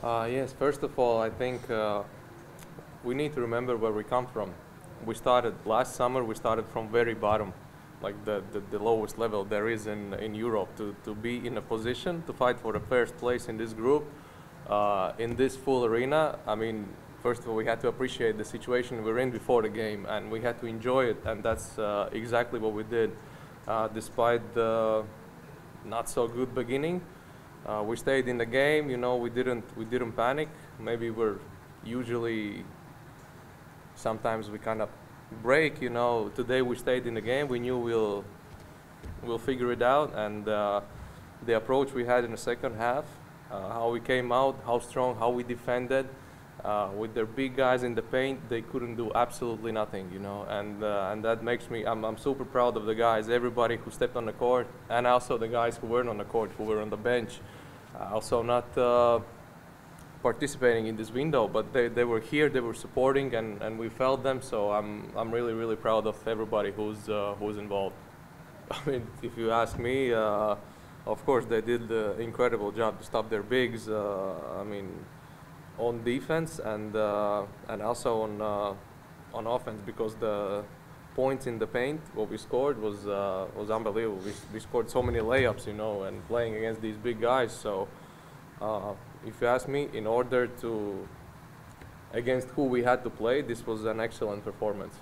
Uh, yes, first of all, I think uh, we need to remember where we come from. We started last summer, we started from very bottom, like the, the, the lowest level there is in, in Europe. To, to be in a position to fight for the first place in this group, uh, in this full arena, I mean, first of all, we had to appreciate the situation we were in before the game, and we had to enjoy it, and that's uh, exactly what we did. Uh, despite the not so good beginning, uh, we stayed in the game. You know, we didn't we didn't panic. Maybe we're usually sometimes we kind of break. You know, today we stayed in the game. We knew we'll we'll figure it out, and uh, the approach we had in the second half, uh, how we came out, how strong, how we defended. Uh, with their big guys in the paint, they couldn't do absolutely nothing, you know, and uh, and that makes me. I'm, I'm super proud of the guys, everybody who stepped on the court, and also the guys who weren't on the court, who were on the bench, uh, also not uh, participating in this window, but they, they were here, they were supporting, and, and we felt them. So I'm I'm really really proud of everybody who's uh, who's involved. I mean, if you ask me, uh, of course they did an incredible job to stop their bigs. I mean on defense and uh, and also on uh, on offense because the points in the paint what we scored was uh, was unbelievable. We, we scored so many layups, you know, and playing against these big guys. So uh, if you ask me, in order to against who we had to play, this was an excellent performance.